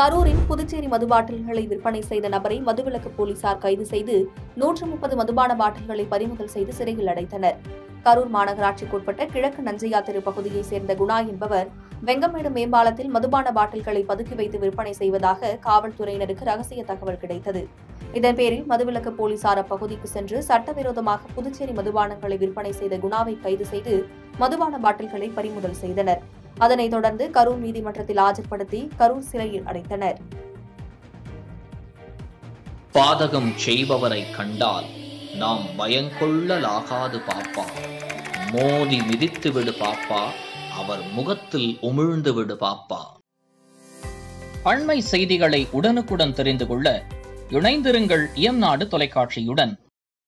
கரூரில் புதுச்சேரி மது பாட்டில்களை விற்பனை செய்த நபரை மதுவிலக்கு போலீசார் கைது செய்து நூற்று முப்பது மதுபான பாட்டில்களை பறிமுதல் செய்து சிறையில் அடைத்தனர். கரூர் மாநகராட்சிக்குட்பட்ட கிழக்கு நஞ்சையா தெரு பகுதியைச் சேர்ந்த குணா என்பவர் வெங்கமேடு மேம்பாலத்தில் மதுபான பாட்டில்களை பதுக்கி வைத்து விற்பனை செய்வதாக காவல்துறையினருக்கு ரகசிய தகவல் கிடைத்தது. இதன் பேரில் மதுவிலக்கு போலீசார் அப்பகுதிக்கு சென்று சட்டவிரோதமாக புதுச்சேரி மதுபானங்களை விற்பனை செய்த குணாவை கைது செய்து மதுபான பாட்டில்களை பறிமுதல் செய்தனர். அதனைத் தொடர்ந்து கரூர் நீதிமன்றத்தில் ஆஜர்படுத்தி கரூர் சிறையில் அடைத்தனர். பாதகம் செய்பவரை கண்டால் நாம் பயங்கொள்ளலாகாது பாப்பா. மோதி மிதித்து விடு பாப்பா. அவர் முகத்தில் உமிழ்ந்து விடு பாப்பா. அண்மை செய்திகளை உடனுக்குடன் தெரிந்து கொள்ள இணைந்திருங்கள் இயம்நாடு தொலைக்காட்சியுடன்.